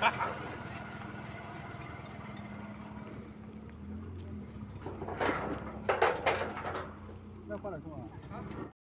哈哈哈哈